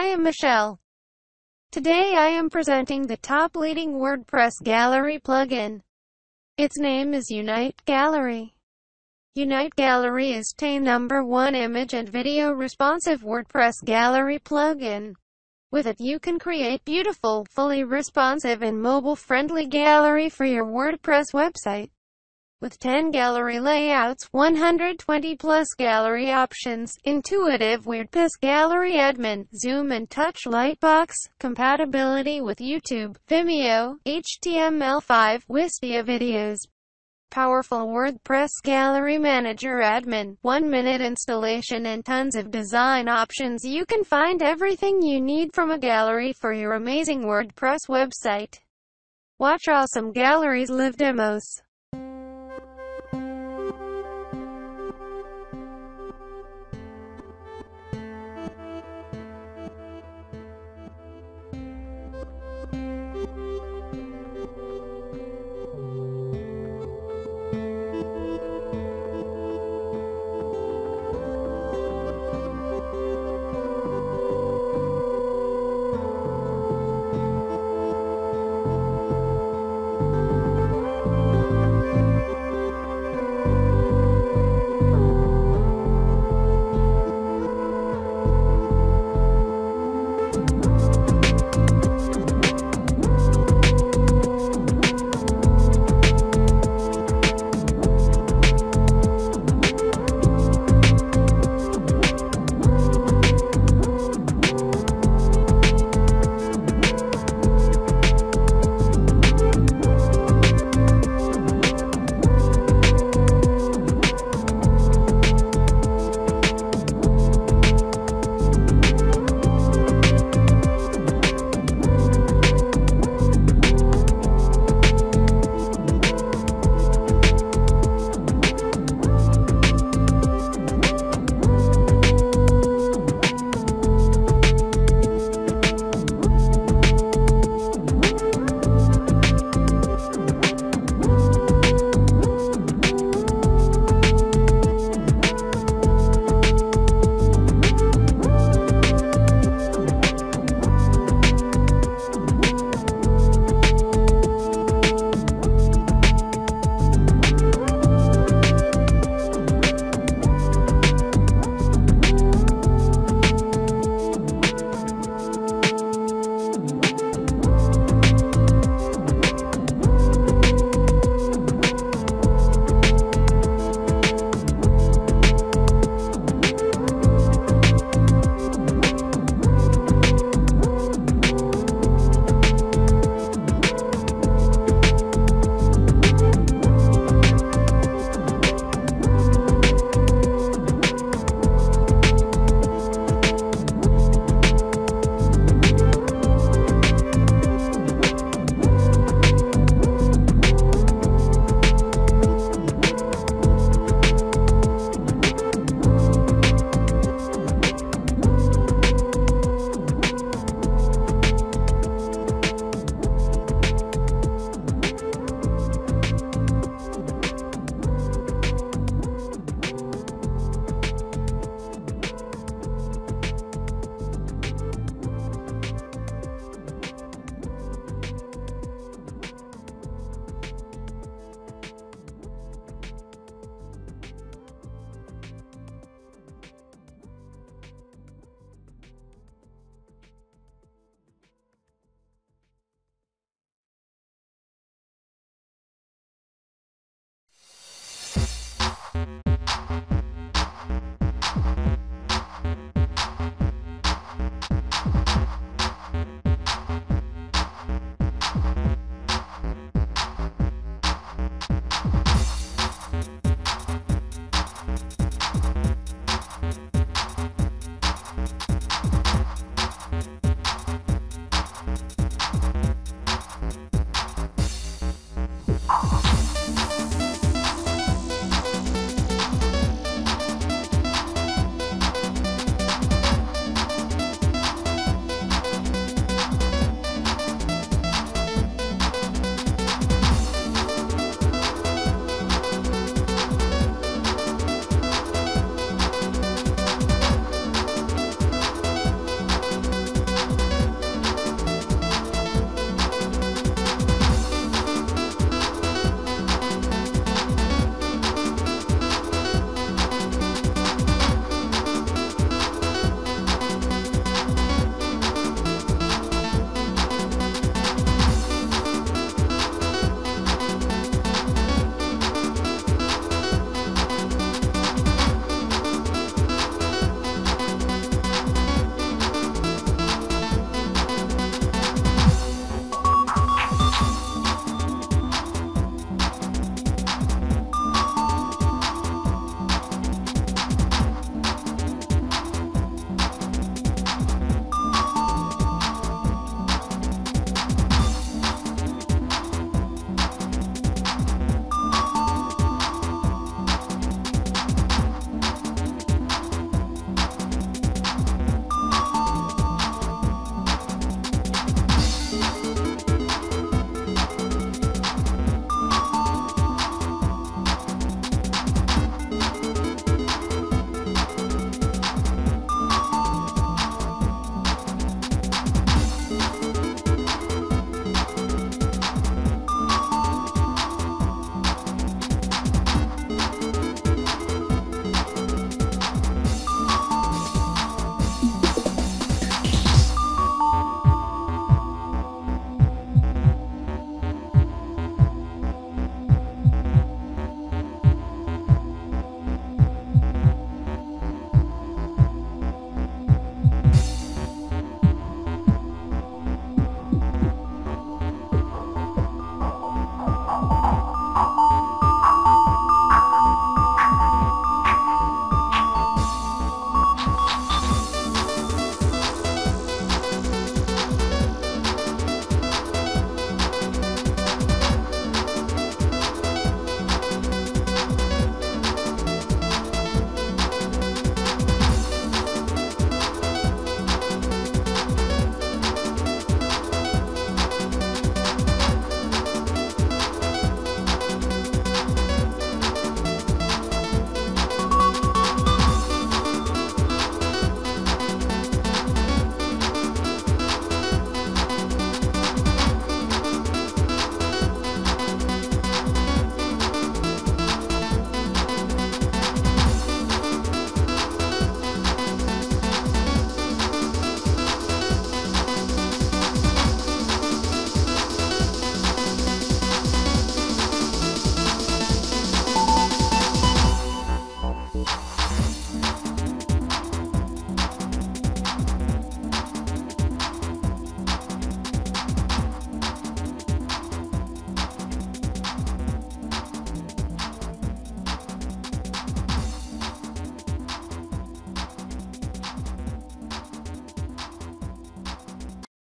I am Michelle. Today I am presenting the top leading WordPress gallery plugin. Its name is Unite Gallery. Unite Gallery is the number one image and video responsive WordPress gallery plugin. With it you can create beautiful, fully responsive and mobile-friendly gallery for your WordPress website. With 10 gallery layouts, 120 plus gallery options, intuitive WordPress gallery admin, zoom and touch lightbox, compatibility with YouTube, Vimeo, HTML5, Wistia videos, powerful WordPress gallery manager admin, one minute installation and tons of design options you can find everything you need from a gallery for your amazing WordPress website. Watch awesome galleries live demos.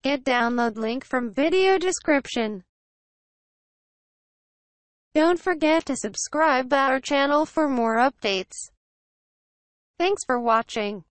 Get download link from video description. Don't forget to subscribe our channel for more updates. Thanks for watching.